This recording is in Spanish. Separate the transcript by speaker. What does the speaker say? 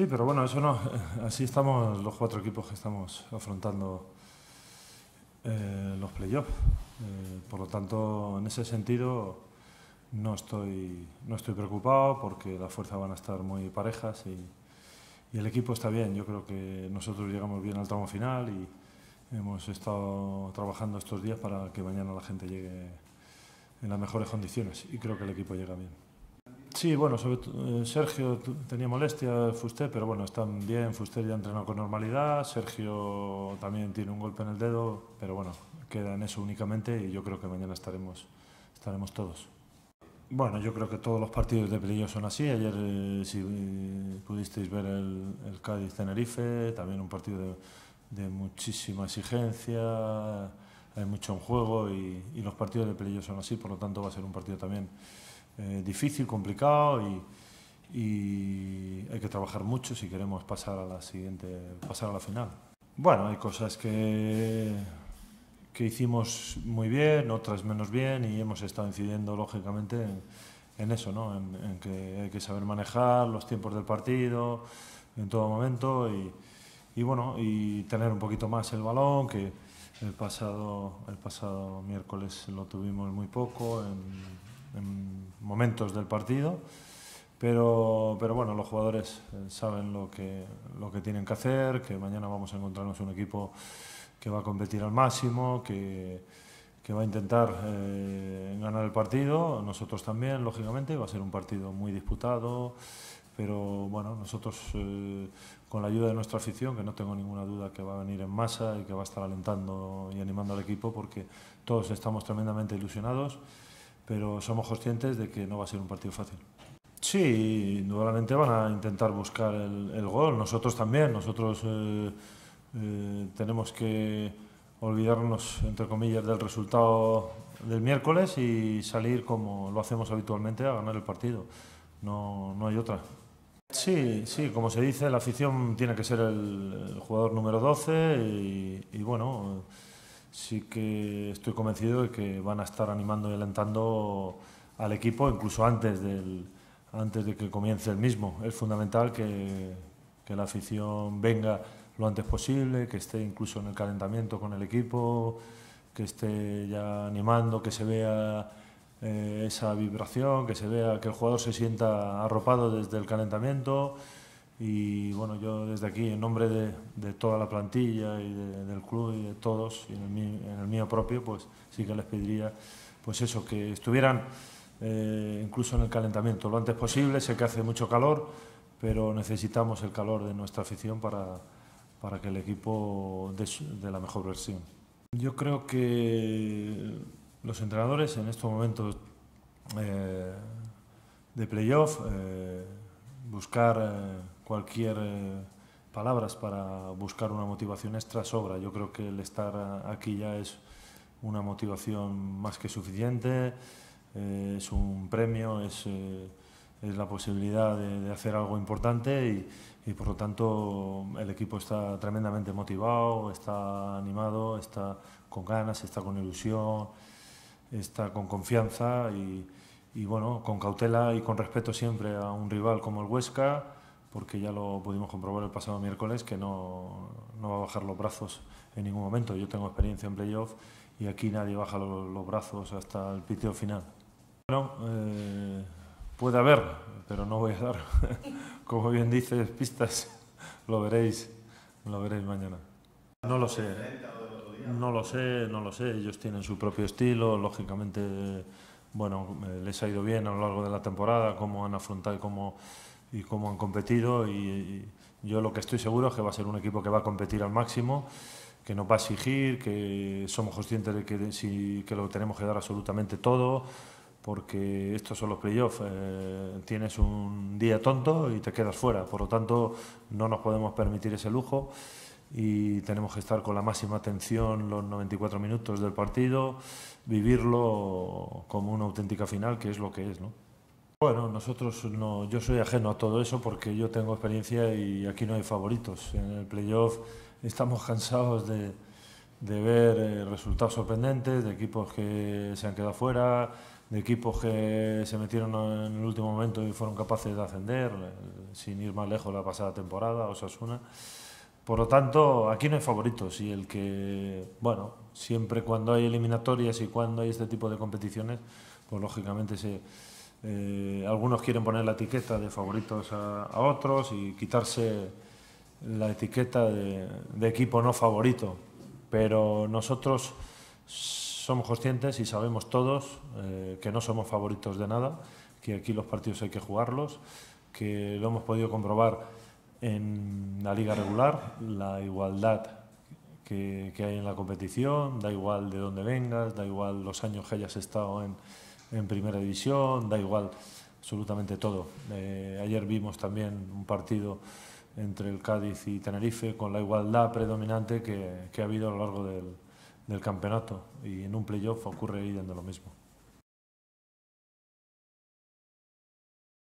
Speaker 1: Sí, pero bueno, eso no. Así estamos los cuatro equipos que estamos afrontando eh, los playoffs. Eh, por lo tanto, en ese sentido, no estoy, no estoy preocupado porque las fuerzas van a estar muy parejas y, y el equipo está bien. Yo creo que nosotros llegamos bien al tramo final y hemos estado trabajando estos días para que mañana la gente llegue en las mejores condiciones y creo que el equipo llega bien. Sí, bueno, eh, Sergio tenía molestias, Fuster, pero bueno, están bien. Fuster ya ha entrenado con normalidad. Sergio también tiene un golpe en el dedo, pero bueno, queda en eso únicamente y yo creo que mañana estaremos, estaremos todos. Bueno, yo creo que todos los partidos de playoff son así. Ayer, eh, si eh, pudisteis ver el, Cádiz-Tenerife, también un partido de, muchísima exigencia, hay mucho en juego y, y los partidos de playoff son así, por lo tanto va a ser un partido también eh, difícil, complicado y, y, hay que trabajar mucho si queremos pasar a la siguiente, pasar a la final. Bueno, hay cosas que, que hicimos muy bien, otras menos bien y hemos estado incidiendo lógicamente en, en eso, ¿no? En, en, que hay que saber manejar los tiempos del partido en todo momento y, y bueno, y tener un poquito más el balón que el pasado, el pasado miércoles lo tuvimos muy poco en, en momentos del partido, pero, pero bueno, los jugadores eh, saben lo que, lo que tienen que hacer, que mañana vamos a encontrarnos un equipo que va a competir al máximo, que, que va a intentar eh, ganar el partido, nosotros también, lógicamente, va a ser un partido muy disputado, pero bueno, nosotros eh, con la ayuda de nuestra afición, que no tengo ninguna duda que va a venir en masa y que va a estar alentando y animando al equipo, porque todos estamos tremendamente ilusionados pero somos conscientes de que no va a ser un partido fácil. Sí, indudablemente van a intentar buscar el, el gol, nosotros también, nosotros eh, eh, tenemos que olvidarnos, entre comillas, del resultado del miércoles y salir como lo hacemos habitualmente a ganar el partido, no, no hay otra. Sí, sí, como se dice, la afición tiene que ser el, el jugador número 12 y, y bueno sí que estoy convencido de que van a estar animando y alentando al equipo incluso antes, del, antes de que comience el mismo. Es fundamental que, que la afición venga lo antes posible, que esté incluso en el calentamiento con el equipo, que esté ya animando, que se vea eh, esa vibración, que se vea que el jugador se sienta arropado desde el calentamiento. Y bueno, yo desde aquí, en nombre de, toda la plantilla y de, del club y de todos, y en el, mío, en el, mío, propio, pues sí que les pediría pues eso, que estuvieran eh, incluso en el calentamiento lo antes posible. Sé que hace mucho calor, pero necesitamos el calor de nuestra afición para, para que el equipo dé de la mejor versión. Yo creo que los entrenadores en estos momentos eh, de playoff, eh, buscar eh, cualquier eh, palabras para buscar una motivación extra sobra. Yo creo que el estar aquí ya es una motivación más que suficiente, eh, es un premio, es, eh, es la posibilidad de, de, hacer algo importante y, y por lo tanto el equipo está tremendamente motivado, está animado, está con ganas, está con ilusión, está con confianza y, y bueno, con cautela y con respeto siempre a un rival como el Huesca porque ya lo pudimos comprobar el pasado miércoles que no, no va a bajar los brazos en ningún momento. Yo tengo experiencia en playoff y aquí nadie baja los, los brazos hasta el piteo final. Bueno, eh, puede haber, pero no voy a dar, como bien dices, pistas. Lo veréis, lo veréis mañana. No lo sé, no lo sé, no lo sé. Ellos tienen su propio estilo, lógicamente, bueno, les ha ido bien a lo largo de la temporada, cómo han afrontado y cómo y cómo han competido y, yo lo que estoy seguro es que va a ser un equipo que va a competir al máximo, que nos va a exigir, que somos conscientes de que lo tenemos que dar absolutamente todo, porque estos son los playoffs, eh, tienes un día tonto y te quedas fuera, por lo tanto no nos podemos permitir ese lujo y tenemos que estar con la máxima atención los 94 minutos del partido, vivirlo como una auténtica final, que es lo que es, ¿no? Bueno, nosotros no, yo soy ajeno a todo eso porque yo tengo experiencia y aquí no hay favoritos. En el playoff estamos cansados de, de ver eh, resultados sorprendentes, de equipos que se han quedado fuera, equipos que se metieron en el último momento y fueron capaces de ascender, eh, sin ir más lejos la pasada temporada, Osasuna. Por lo tanto, aquí no hay favoritos y el que, bueno, siempre cuando hay eliminatorias y cuando hay este tipo de competiciones, pues lógicamente eh, algunos quieren poner la etiqueta de favoritos a, otros y quitarse la etiqueta de, de equipo no favorito. Pero nosotros somos conscientes y sabemos todos eh, que no somos favoritos de nada, que aquí los partidos hay que jugarlos, que lo hemos podido comprobar en la liga regular, la igualdad que, hay en la competición, da igual de dónde vengas, da igual los años que hayas estado en, primera división, da igual absolutamente todo. Eh, ayer vimos también un partido entre el Cádiz y Tenerife con la igualdad predominante que, que ha habido a lo largo del, campeonato y en un playoff ocurre yendo lo mismo.